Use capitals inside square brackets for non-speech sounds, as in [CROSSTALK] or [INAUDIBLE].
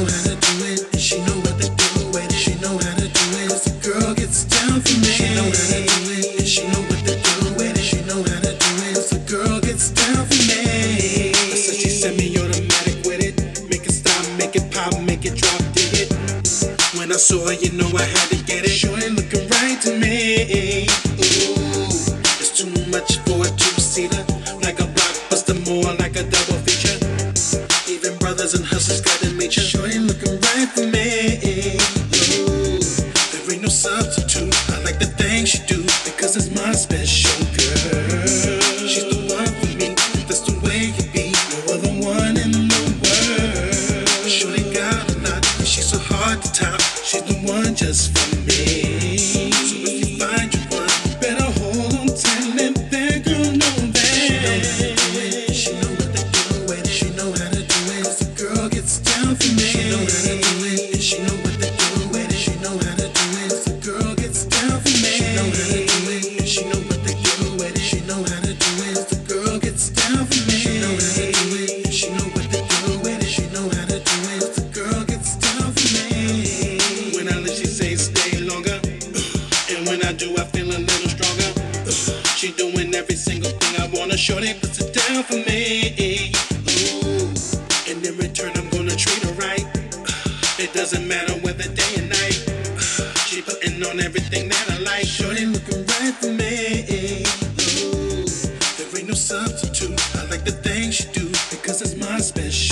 know how to do it, and she know what to do with it. She know how to do it, girl gets down for me. She know how to do it, and she know what to do with it. She know how to do it, girl gets down for me. I said she semi-automatic with it, make it stop, make it pop, make it drop, it. When I saw you know I had to get it. Sure ain't looking right to me. Ooh, it's too much for a two-seater. Brothers and hustlers gotta meet you. Sure ain't looking right for me. There ain't no substitute. I like the things she do because it's my special girl. She's the one for me. That's the way you be. No other one in the world. Shorty got a lot. She's so hard to top. She's the one just for me. Feel a little stronger. [SIGHS] She doing every single thing I wanna. Shorty puts it down for me. Ooh. And in return, I'm gonna treat her right. [SIGHS] It doesn't matter whether day and night. [SIGHS] She putting on everything that I like. Shorty looking right for me. Ooh. There ain't no substitute. I like the things she do because it's my special.